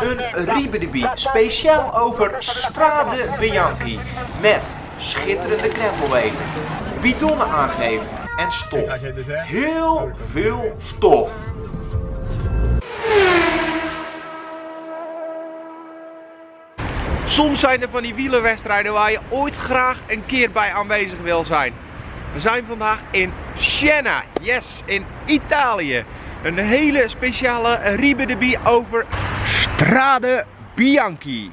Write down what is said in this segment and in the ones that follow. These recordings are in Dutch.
Een Ribedebie speciaal over Strade Bianchi. Met schitterende gravelwegen, bidonnen aangeven en stof. Heel veel stof. Soms zijn er van die wielerwedstrijden waar je ooit graag een keer bij aanwezig wil zijn. We zijn vandaag in Siena, yes, in Italië. Een hele speciale Ribe over Strade Bianchi.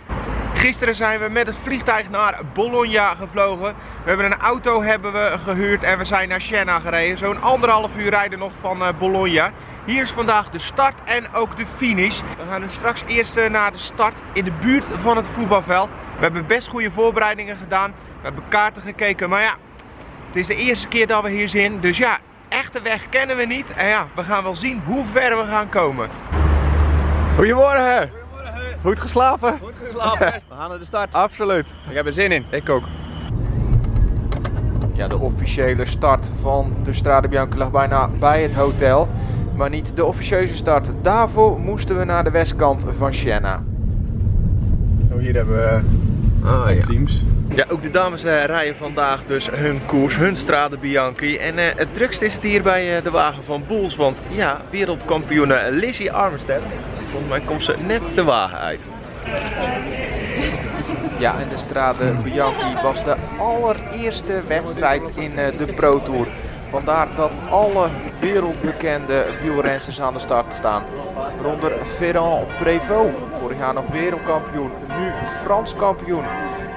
Gisteren zijn we met het vliegtuig naar Bologna gevlogen. We hebben een auto hebben we gehuurd en we zijn naar Siena gereden. Zo'n anderhalf uur rijden nog van eh, Bologna. Hier is vandaag de start en ook de finish. We gaan nu straks eerst eh, naar de start in de buurt van het voetbalveld. We hebben best goede voorbereidingen gedaan. We hebben kaarten gekeken, maar ja, het is de eerste keer dat we hier zijn. Dus ja, echte weg kennen we niet. En ja, we gaan wel zien hoe ver we gaan komen. Goedemorgen. Goed geslapen? Goed geslapen. We gaan naar de start. Absoluut. Ik heb er zin in. Ik ook. Ja, de officiële start van de Strade Bianchi lag bijna bij het hotel. Maar niet de officieuze start. Daarvoor moesten we naar de westkant van Siena. Oh, hier hebben we Ah, ja. teams. Ja, ook de dames eh, rijden vandaag dus hun koers, hun Strade Bianchi. En eh, het drukst is het hier bij eh, de wagen van Boels, want ja, wereldkampioene Lizzie Armstead. Volgens mij komt ze net de wagen uit. Ja, en de Strade Bianchi was de allereerste wedstrijd in de Pro Tour. Vandaar dat alle wereldbekende wielrensters aan de start staan. Waaronder Ferrand Prévost, vorig jaar nog wereldkampioen, nu Frans kampioen.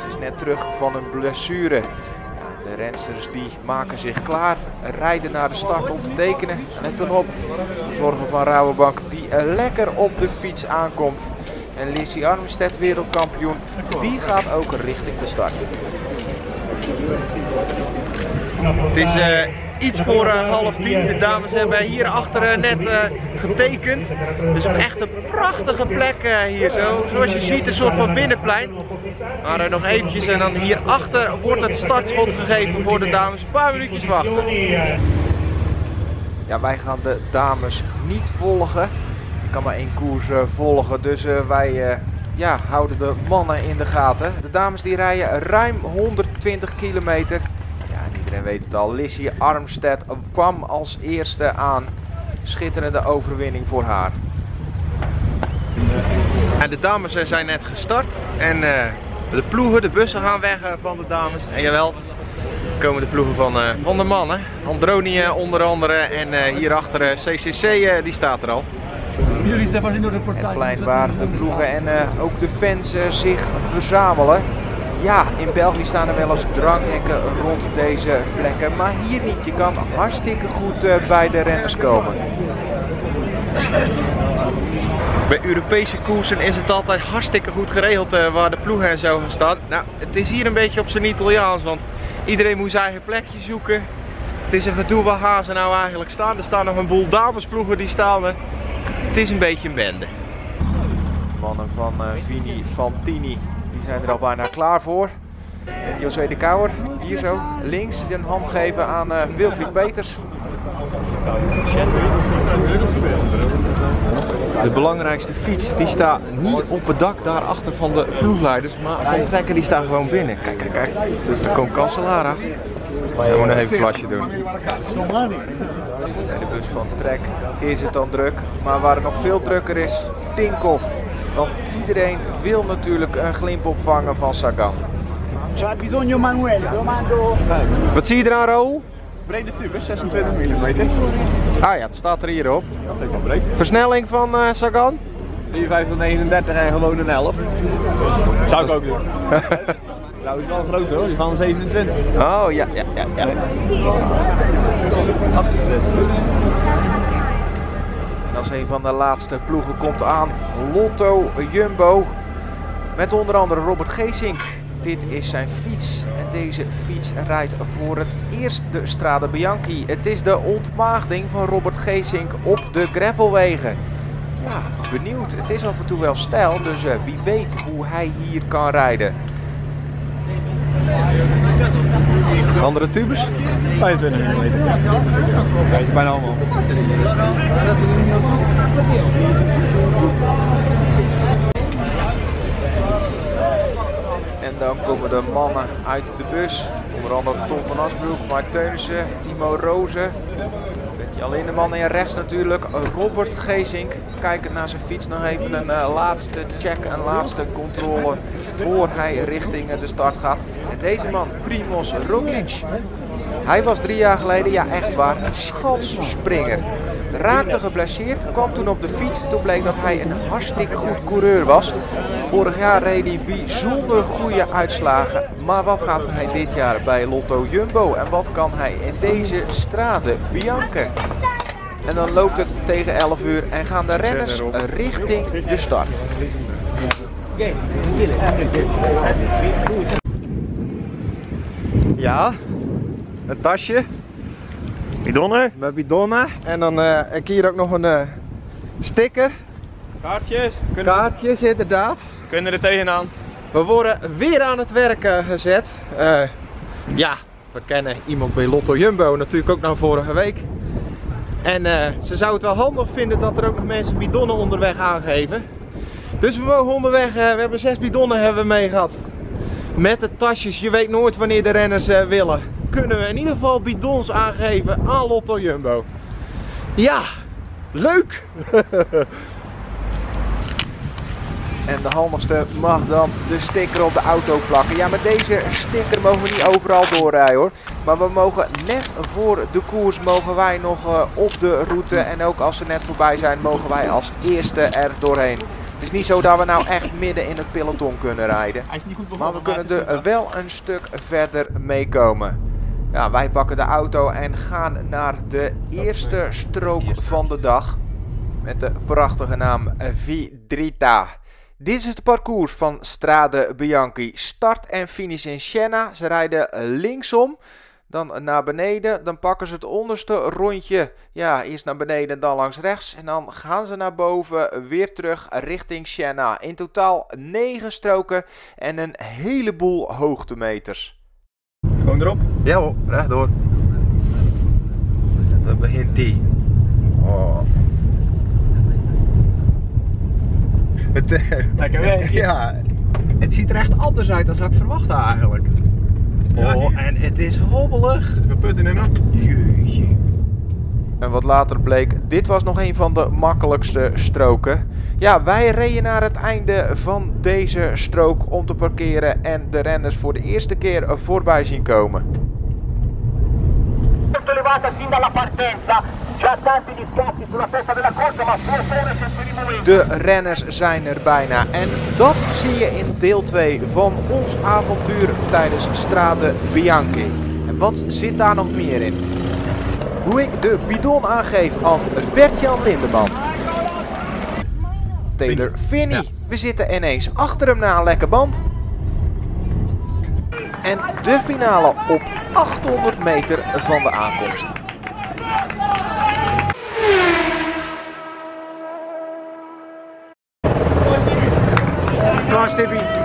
Ze is net terug van een blessure. Ja, de rensters die maken zich klaar, rijden naar de start om te tekenen. Let dan op, verzorger van Rabobank die lekker op de fiets aankomt. En Lizzie Armstead, wereldkampioen, die gaat ook richting de start. Het is eh, iets voor eh, half tien. De dames hebben hier achter eh, net eh, getekend. Dus echt een prachtige plek hier zo. Zoals je ziet, een soort van binnenplein. Maar nog eventjes en dan hierachter wordt het startschot gegeven voor de dames. Een paar minuutjes wachten. Ja, wij gaan de dames niet volgen. Ik kan maar één koers volgen, dus wij ja, houden de mannen in de gaten. De dames die rijden ruim 120 kilometer. En iedereen weet het al. Lizzie Armstead kwam als eerste aan. Schitterende overwinning voor haar. En de dames zijn net gestart. En eh, de ploegen, de bussen gaan weg eh, van de dames. En jawel, komen de ploegen van, eh, van de mannen. Androni onder andere. En eh, hierachter eh, CCC, eh, die staat er al. Het plein waar de ploegen en eh, ook de fans zich verzamelen. Ja, in België staan er wel eens dranghekken rond deze plekken, maar hier niet. Je kan hartstikke goed eh, bij de renners komen. Bij Europese koersen is het altijd hartstikke goed geregeld eh, waar de ploegen en zo gaan staan. Nou, het is hier een beetje op zijn Italiaans, want iedereen moet zijn eigen plekje zoeken. Het is een gedoe waar gaan ze nou eigenlijk staan. Er staan nog een boel damesploegen die staan. Het is een beetje een bende. Mannen van eh, Vini Fantini, die zijn er al bijna klaar voor. En José de Kouwer, hier zo, links, een hand geven aan eh, Wilfried Peters. De belangrijkste fiets die staat niet op het dak daarachter van de ploegleiders, maar Van Trekker die staat gewoon binnen. Kijk, kijk, kijk. Daar komt Cancellara. Moet nog even een plasje doen. Bij de bus van Trek is het dan druk, maar waar het nog veel drukker is, Tinkoff. Want iedereen wil natuurlijk een glimp opvangen van Sagan. C'ha bisogno Manuele, domando. Wat zie je eraan, Raoul? Brede tubes, 26 mm. Ah ja, het staat er hier op. Versnelling van eh, Sagan? 53 39 en gewoon een 11. Zou ik ook doen. Trouwens wel groot hoor, die van 27. Oh ja, ja, ja. ja. 28. Als een van de laatste ploegen komt aan, Lotto Jumbo. Met onder andere Robert Geesink. Dit is zijn fiets. En deze fiets rijdt voor het eerst de Strade Bianchi. Het is de ontmaagding van Robert Geesink op de gravelwegen. Ja, benieuwd. Het is af en toe wel stijl, dus eh, wie weet hoe hij hier kan rijden. Andere tubes? 25 mm. Kijk, bijna allemaal. En dan komen de mannen uit de bus. Onder andere Tom van Asbroek, Mike Teunissen, Timo Rozen. Alleen de man in rechts natuurlijk. Robert Geesink. Kijkend naar zijn fiets nog even een eh, laatste check, een laatste controle. Voor hij richting eh, de start gaat. Deze man, Primoz Roglic. Hij was drie jaar geleden, ja echt waar, schatsspringer. Raakte geblesseerd, kwam toen op de fiets. Toen bleek dat hij een hartstikke goed coureur was. Vorig jaar reed hij bijzonder goede uitslagen. Maar wat gaat hij dit jaar bij Lotto Jumbo? En wat kan hij in deze straten bianken? En dan loopt het tegen 11 uur en gaan de renners richting de start. Ja, een tasje Bidonnen? met bidonnen. En dan eh heb ik hier ook nog een eh, sticker. Kaartjes? Kunnen, Kaartjes inderdaad. kunnen er tegenaan. We worden weer aan het werk eh, gezet. Ja, we kennen iemand bij Lotto Jumbo natuurlijk ook nou vorige week. En ze zou het wel handig vinden dat er ook nog mensen bidonnen onderweg aangeven. Dus we mogen onderweg, we hebben zes bidonnen hebben we mee gehad. Met de tasjes, je weet nooit wanneer de renners eh, willen. Kunnen we in ieder geval bidons aangeven aan Lotto Jumbo. Ja, leuk! En de handigste mag dan de sticker op de auto plakken. Ja, met deze sticker mogen we niet overal doorrijden hoor. Maar we mogen net voor de koers mogen wij nog uh, op de route. En ook als ze net voorbij zijn, mogen wij als eerste er doorheen. Is niet zo dat we nou echt midden in het peloton kunnen rijden. Hij is niet goed Maar we kunnen er wel een stuk verder meekomen. Ja, wij pakken de auto en gaan naar de eerste strook van de dag. Met de prachtige naam Vidrita. Dit is het parcours van Strade Bianchi. Start en finish in Siena. Ze rijden linksom, dan naar beneden. Dan pakken ze het onderste rondje. Ja, eerst naar beneden en dan langs rechts. En dan gaan ze naar boven, weer terug richting Siena. In totaal 9 stroken en een heleboel hoogtemeters. Gewoon erop. Ja hoor, rechtdoor. Dan begint die. Oh. Het, eh, Lekker weg. ja, het ziet er echt anders uit dan ik verwachtte eigenlijk. Oh, en het is hobbelig. We putten in op. Jeetje. En wat later bleek, dit was nog een van de makkelijkste stroken. Ja, wij reden naar het einde van deze strook om te parkeren en de renners voor de eerste keer voorbij zien komen. Molto elevata sin dalla partenza, già tanti discatti sulla testa della corsa, ma fortuna sempre di momento. De renners zijn er bijna en dat zie je in deel 2 van ons avontuur tijdens Strade Bianchi. En wat zit daar nog meer in? Hoe ik de bidon aangeef aan Bert-Jan Lindeman. Taylor Finney. We zitten ineens achter hem na een lekke band. En de finale op 800 meter van de aankomst. Stippie.